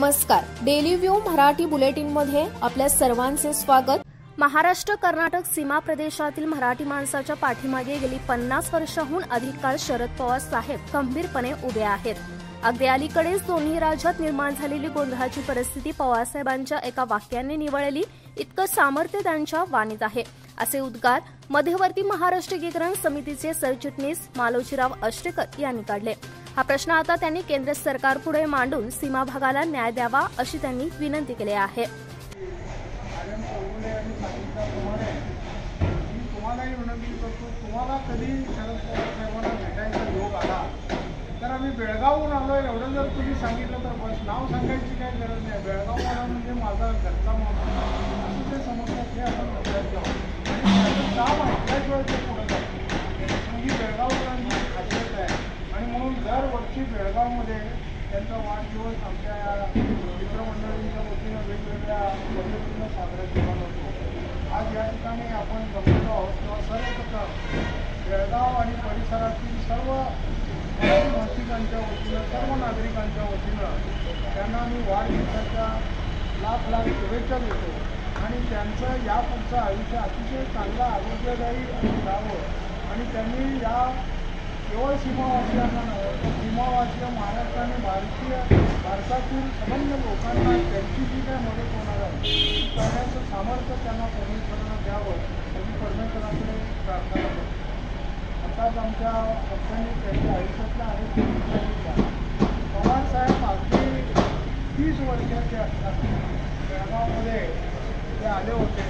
नमस्कार. Daily view Marathi बुलेटिनमध्ये आपल्या सर्वांचे स्वागत. महाराष्ट्र कर्नाटक सीमा प्रदेशातील मराठी माणसाच्या पाठीमागे गेली पन्नास वर्षाहून अधिक काळ शरद पवार साहेब खंबीरपणे उभे आहेत. अगदी अलीकडेच दोन्ही राज्यात निर्माण झालेली गोंधळाची परिस्थिती पवारसाहेबांच्या एका वाक्याने निवळली इतकं सामर्थ्य त्यांच्या वाणीत आहे. असे उद्गार मध्यवर्ती महाराष्ट्र एकीकरण समितीचे सरचिटणीस मालोजीराव अष्टेकर यांनी काढले. हा प्रश्न आता त्यांनी केंद्र सरकारपुढे मांडून सीमा भागाला न्याय द्यावा अशी त्यांनी विनंती केली आहे. तुम्हाला कधी शरद पवार साहेबांना भेटायचा योग आला तर आम्ही बेळगावहून आलो एवढं जर तुम्ही सांगितलं तर बस. नाव सांगायची काही गरज नाही. बेळगाव आला म्हणजे माझा घरचा माणूस. असं ते समजतात हे आपण लक्षात घ्यावं आणि त्याचं काम ऐकल्याशिवाय ते पुढे जातं ही बेळगावकरांची खासियत आहे आणि म्हणून दरवर्षी बेळगावमध्ये त्यांचा वाढदिवस आमच्या या मित्रमंडळींच्या वतीनं वेगवेगळ्या पद्धतीनं साजरा केला जातो. आज या ठिकाणी आपण जमलेलो आहोत तेव्हा सर्वप्रथम बेळगाव आणि परिसरातील सर्व मराठी भाषिकांच्या वतीनं सर्व नागरिकांच्या वतीनं त्यांना मी वाढदिवसाच्या लाख लाख शुभेच्छा देतो. आणि त्यांचं यापुढचं आयुष्य अतिशय चांगलं आरोग्यदायी राहावं आणि त्यांनी या केवळ सीमावासियांना नव्हे तर सीमावासीय महाराष्ट्र आणि भारतीय भारतातील संबंध लोकांना त्यांची जी काय मदत होणार आहे ती करण्याचं सामर्थ्य त्यांना परमेश्वरानं द्यावं अशी परमेश्वराकडे प्रार्थना करतो. आताच आमच्या पक्षांनी त्यांच्या आयुष्यातल्या अनेक गोष्टी पवार साहेब अगदी तीस वर्षाचे असतात. बेळगावमध्ये ते आले होते.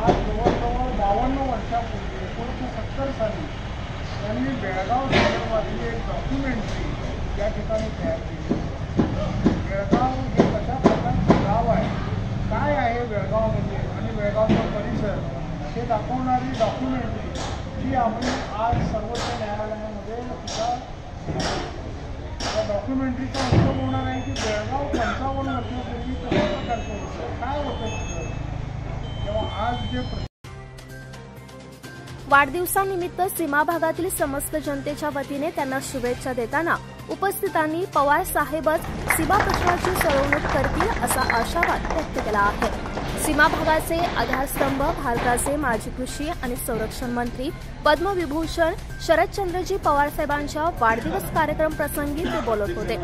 आज जवळजवळ बावन्न वर्षापूर्वी एकोणीसशे सत्तर साली त्यांनी बेळगाव संदर्भातली एक डॉक्युमेंटरी या ठिकाणी तयार केली बेळगाव हे कशा प्रकारचं गाव आहे? काय आहे बेळगावमध्ये? आणि बेळगावचा परिसर? हे दाखवणारी डॉक्युमेंटरी जी आम्ही आज सर्वोच्च न्यायालयामध्ये सुद्धा त्या डॉक्युमेंटरीचा उपयोग होणार आहे की बेळगाव पंचावन्न वर्षापूर्वी कशा प्रकारचं होतं? काय होतं तिथं? तेव्हा आज जे वाढदिवसानिमित्त सीमा भागातील समस्त जनतेच्या वतीने त्यांना शुभेच्छा देताना उपस्थितांनी पवार साहेबच सीमा प्रश्नाची सोडवणूक करतील असा आशावाद व्यक्त केला आहे. सीमा भागाचे आधारस्तंभ भारताचे माजी कृषी आणि संरक्षण मंत्री पद्मविभूषण शरदचंद्रजी पवार साहेबांच्या वाढदिवस कार्यक्रम प्रसंगी ते बोलत होते.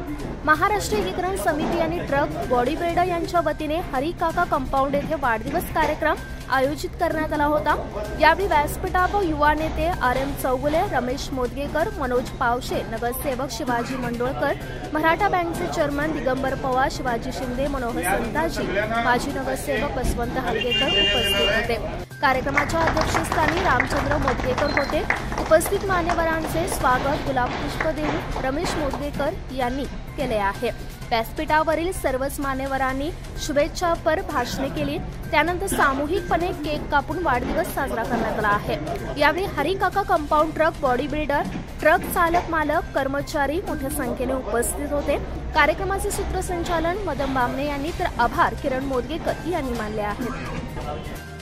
महाराष्ट्र एकीकरण समिती आणि ट्रक बॉडी बिल्डर यांच्या वतीने हरिकाका कंपाऊंड येथे वाढदिवस कार्यक्रम आयोजित करण्यात आला होता. यावेळी व्यासपीठावर युवा नेते आर एम चौगुले रमेश मोदगेकर मनोज पावशे नगरसेवक शिवाजी मंडोळकर मराठा बँकचे चेअरमन दिगंबर पवार शिवाजी शिंदे मनोहर संताजी माजी नगरसेवक वसवंत हलगेकर उपस्थित होते. कार्यक्रमाच्या अध्यक्षस्थानी रामचंद्र मोदगेकर होते. उपस्थित मान्यवरांचे स्वागत गुलाबपुष्प देऊन रमेश मोदगेकर यांनी केले आहे. व्यासपीठावरील सर्वच मान्यवरांनी शुभेच्छापर भाषणे केली. त्यानंतर सामूहिकपणे केक कापून वाढदिवस साजरा करण्यात आला आहे. यावेळी Harikaka compound truck body builder truck चालक मालक कर्मचारी मोठ्या संख्येने उपस्थित होते. कार्यक्रमाचे सूत्रसंचालन मदन बामणे यांनी. तर आभार किरण मोदगेकर यांनी मानले आहेत.